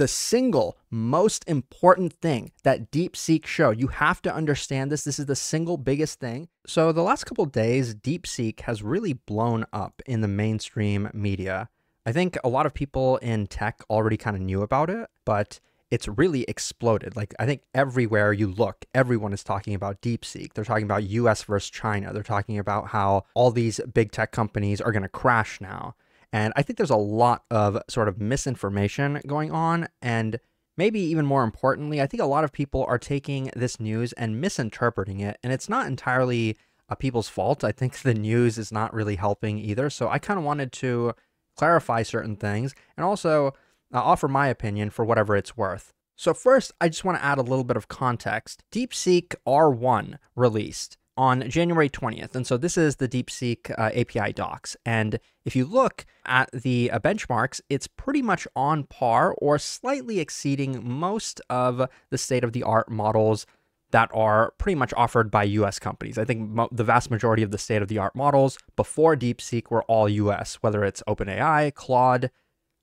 the single most important thing that DeepSeek showed. You have to understand this. This is the single biggest thing. So, the last couple days, DeepSeek has really blown up in the mainstream media. I think a lot of people in tech already kind of knew about it, but it's really exploded. Like, I think everywhere you look, everyone is talking about DeepSeek. They're talking about US versus China. They're talking about how all these big tech companies are going to crash now. And I think there's a lot of sort of misinformation going on. And maybe even more importantly, I think a lot of people are taking this news and misinterpreting it. And it's not entirely uh, people's fault. I think the news is not really helping either. So I kind of wanted to clarify certain things and also uh, offer my opinion for whatever it's worth. So, first, I just want to add a little bit of context. DeepSeek R1 released on January 20th. And so this is the DeepSeek uh, API docs. And if you look at the uh, benchmarks, it's pretty much on par or slightly exceeding most of the state of the art models that are pretty much offered by US companies. I think the vast majority of the state of the art models before DeepSeek were all US, whether it's OpenAI, Claude,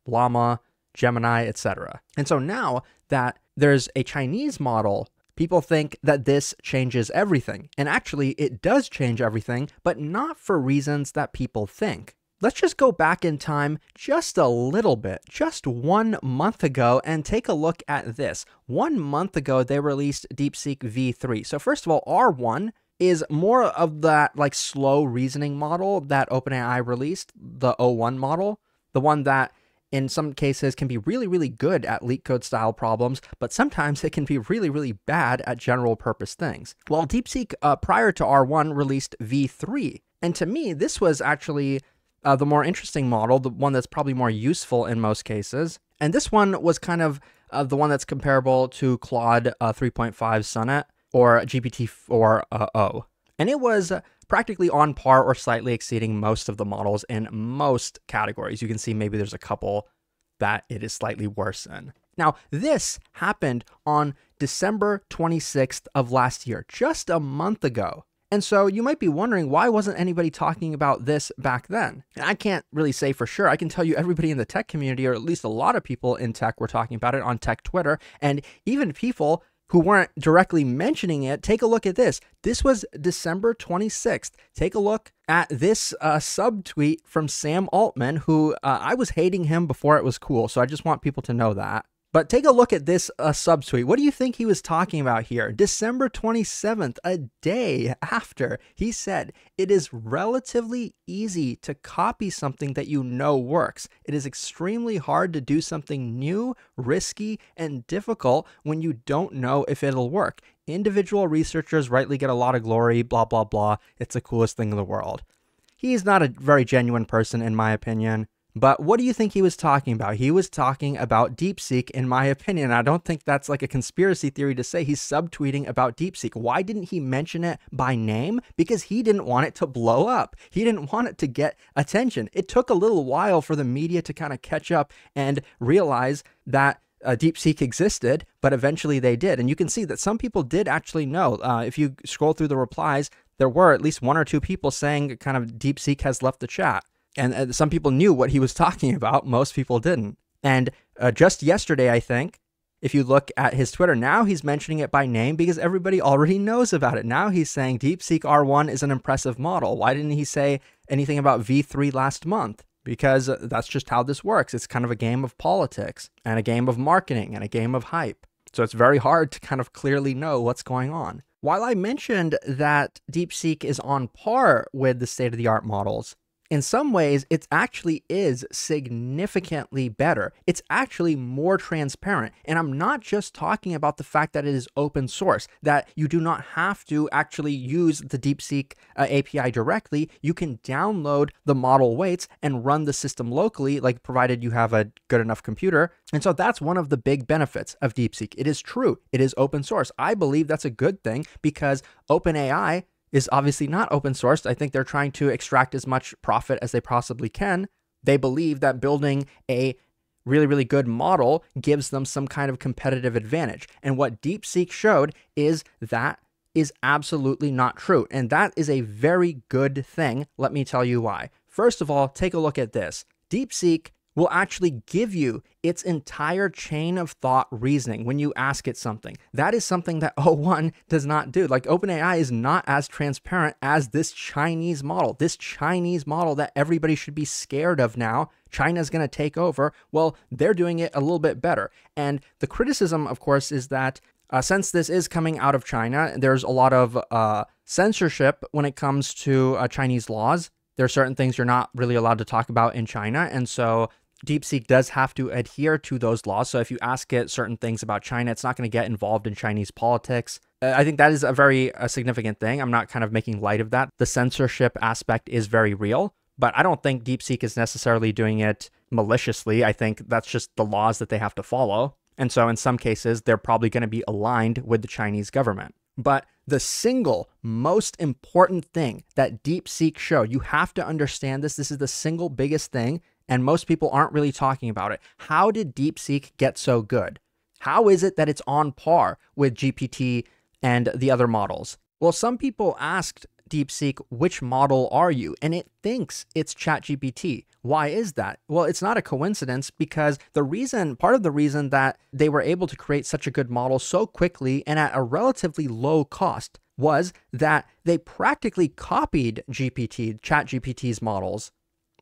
Llama, Gemini, etc. And so now that there's a Chinese model People think that this changes everything, and actually, it does change everything, but not for reasons that people think. Let's just go back in time just a little bit, just one month ago, and take a look at this. One month ago, they released DeepSeek V3. So, first of all, R1 is more of that like slow reasoning model that OpenAI released, the O1 model, the one that in some cases can be really, really good at LeetCode style problems, but sometimes it can be really, really bad at general purpose things. Well, DeepSeek uh, prior to R1 released V3. And to me, this was actually uh, the more interesting model, the one that's probably more useful in most cases. And this one was kind of uh, the one that's comparable to Claude uh, 3.5 Sonnet or GPT-4 uh, O. And it was uh, practically on par or slightly exceeding most of the models in most categories. You can see maybe there's a couple that it is slightly worse in. Now, this happened on December 26th of last year, just a month ago. And so you might be wondering why wasn't anybody talking about this back then? And I can't really say for sure. I can tell you everybody in the tech community, or at least a lot of people in tech, were talking about it on tech Twitter, and even people who weren't directly mentioning it, take a look at this. This was December 26th. Take a look at this uh, subtweet from Sam Altman, who uh, I was hating him before it was cool. So I just want people to know that. But take a look at this uh, subtweet. What do you think he was talking about here? December 27th, a day after he said, It is relatively easy to copy something that you know works. It is extremely hard to do something new, risky, and difficult when you don't know if it'll work. Individual researchers rightly get a lot of glory, blah, blah, blah. It's the coolest thing in the world. He's not a very genuine person, in my opinion. But what do you think he was talking about? He was talking about DeepSeek, in my opinion. I don't think that's like a conspiracy theory to say he's subtweeting about DeepSeek. Why didn't he mention it by name? Because he didn't want it to blow up. He didn't want it to get attention. It took a little while for the media to kind of catch up and realize that uh, DeepSeek existed, but eventually they did. And you can see that some people did actually know. Uh, if you scroll through the replies, there were at least one or two people saying kind of DeepSeek has left the chat. And uh, some people knew what he was talking about, most people didn't. And uh, just yesterday, I think, if you look at his Twitter, now he's mentioning it by name because everybody already knows about it. Now he's saying DeepSeek R1 is an impressive model. Why didn't he say anything about V3 last month? Because uh, that's just how this works. It's kind of a game of politics and a game of marketing and a game of hype. So it's very hard to kind of clearly know what's going on. While I mentioned that DeepSeek is on par with the state of the art models, in some ways, it actually is significantly better. It's actually more transparent. And I'm not just talking about the fact that it is open source, that you do not have to actually use the DeepSeek uh, API directly. You can download the model weights and run the system locally, like provided you have a good enough computer. And so that's one of the big benefits of DeepSeek. It is true, it is open source. I believe that's a good thing because OpenAI is obviously not open sourced. I think they're trying to extract as much profit as they possibly can. They believe that building a really, really good model gives them some kind of competitive advantage. And what DeepSeek showed is that is absolutely not true. And that is a very good thing. Let me tell you why. First of all, take a look at this. DeepSeek will actually give you its entire chain of thought reasoning when you ask it something. That is something that O1 does not do. Like OpenAI is not as transparent as this Chinese model, this Chinese model that everybody should be scared of now. China's going to take over. Well, they're doing it a little bit better. And the criticism, of course, is that uh, since this is coming out of China, there's a lot of uh, censorship when it comes to uh, Chinese laws. There are certain things you're not really allowed to talk about in China. And so DeepSeek does have to adhere to those laws. So if you ask it certain things about China, it's not going to get involved in Chinese politics. Uh, I think that is a very a significant thing. I'm not kind of making light of that. The censorship aspect is very real, but I don't think DeepSeek is necessarily doing it maliciously. I think that's just the laws that they have to follow. And so in some cases, they're probably going to be aligned with the Chinese government. But the single most important thing that DeepSeek showed, you have to understand this. This is the single biggest thing, and most people aren't really talking about it. How did DeepSeek get so good? How is it that it's on par with GPT and the other models? Well, some people asked DeepSeek, which model are you? And it thinks it's ChatGPT. Why is that? Well, it's not a coincidence because the reason, part of the reason that they were able to create such a good model so quickly and at a relatively low cost was that they practically copied GPT, ChatGPT's models,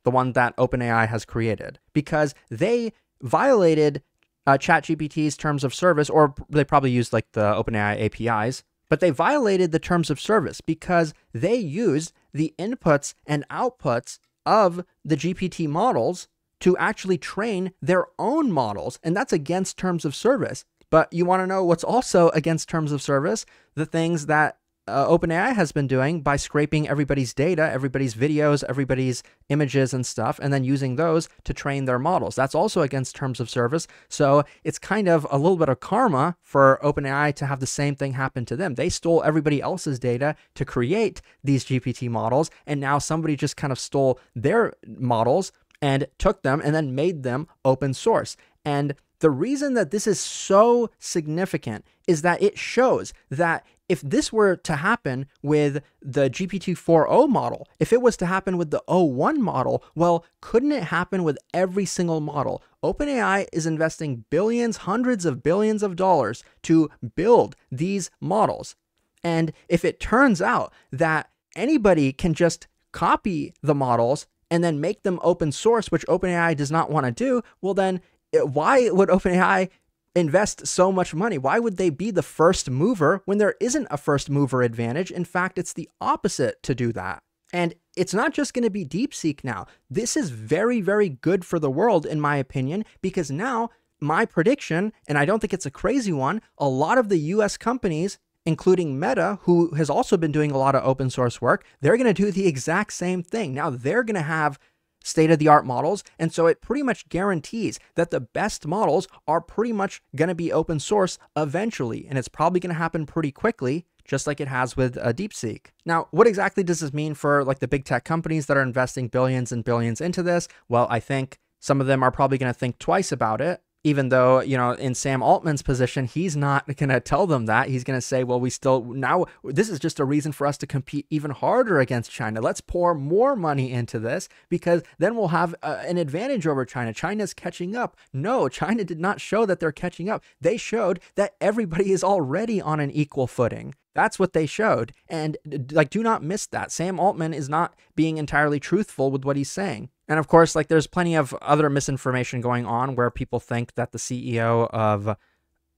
the one that OpenAI has created, because they violated uh, ChatGPT's terms of service, or they probably used like the OpenAI APIs, but they violated the terms of service because they used the inputs and outputs of the GPT models to actually train their own models. And that's against terms of service. But you want to know what's also against terms of service? The things that uh, OpenAI has been doing by scraping everybody's data, everybody's videos, everybody's images and stuff, and then using those to train their models. That's also against terms of service. So it's kind of a little bit of karma for OpenAI to have the same thing happen to them. They stole everybody else's data to create these GPT models, and now somebody just kind of stole their models and took them and then made them open source. And the reason that this is so significant is that it shows that if this were to happen with the GPT-4o model, if it was to happen with the O1 model, well, couldn't it happen with every single model? OpenAI is investing billions, hundreds of billions of dollars to build these models. And if it turns out that anybody can just copy the models and then make them open source, which OpenAI does not want to do, well, then why would OpenAI invest so much money? Why would they be the first mover when there isn't a first mover advantage? In fact, it's the opposite to do that. And it's not just going to be DeepSeek now. This is very, very good for the world, in my opinion, because now my prediction, and I don't think it's a crazy one, a lot of the US companies, including Meta, who has also been doing a lot of open source work, they're going to do the exact same thing. Now they're going to have state of the art models. And so it pretty much guarantees that the best models are pretty much going to be open source eventually. And it's probably going to happen pretty quickly just like it has with uh, DeepSeek. Now, what exactly does this mean for like the big tech companies that are investing billions and billions into this? Well, I think some of them are probably going to think twice about it even though, you know, in Sam Altman's position, he's not going to tell them that. He's going to say, well, we still, now, this is just a reason for us to compete even harder against China. Let's pour more money into this because then we'll have uh, an advantage over China. China's catching up. No, China did not show that they're catching up. They showed that everybody is already on an equal footing. That's what they showed. And like, do not miss that. Sam Altman is not being entirely truthful with what he's saying. And of course, like there's plenty of other misinformation going on where people think that the CEO of uh,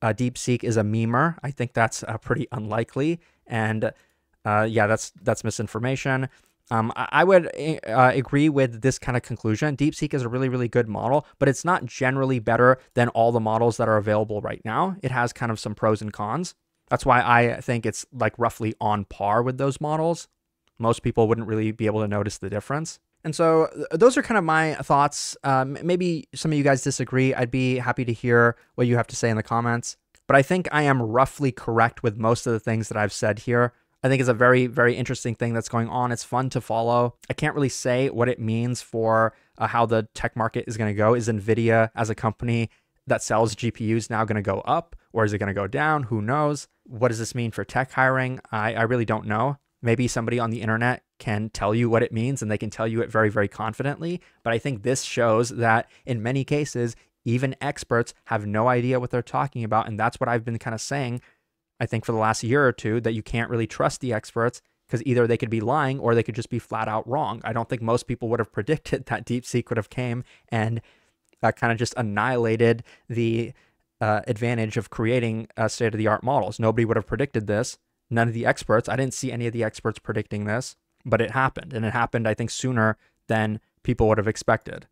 DeepSeek is a memer. I think that's uh, pretty unlikely. And uh, yeah, that's that's misinformation. Um, I, would eh, uh, agree with this kind of conclusion. DeepSeek is a really, really good model, but it's not generally better than all the models that are available right now. It has kind of some pros and cons. That's why I think it's like roughly on par with those models. Most people wouldn't really be able to notice the difference. And so those are kind of my thoughts. Um, maybe some of you guys disagree. I'd be happy to hear what you have to say in the comments. But I think I am roughly correct with most of the things that I've said here. I think it's a very, very interesting thing that's going on. It's fun to follow. I can't really say what it means for uh, how the tech market is going to go. Is NVIDIA as a company that sells GPUs now going to go up or is it going to go down? Who knows? What does this mean for tech hiring? I, I really don't know. maybe somebody on the internet can tell you what it means and they can tell you it very, very confidently. But I think this shows that in many cases, even experts have no idea what they're talking about. And that's what I've been kind of saying, I think, for the last year or two, that you can't really trust the experts because either they could be lying or they could just be flat out wrong. I don't think most people would have predicted that DeepSeek would have came and uh, kind of just annihilated the uh, advantage of creating uh, state of the art models. Nobody would have predicted this. None of the experts. I didn't see any of the experts predicting this, but it happened, and it happened, I think, sooner than people would have expected.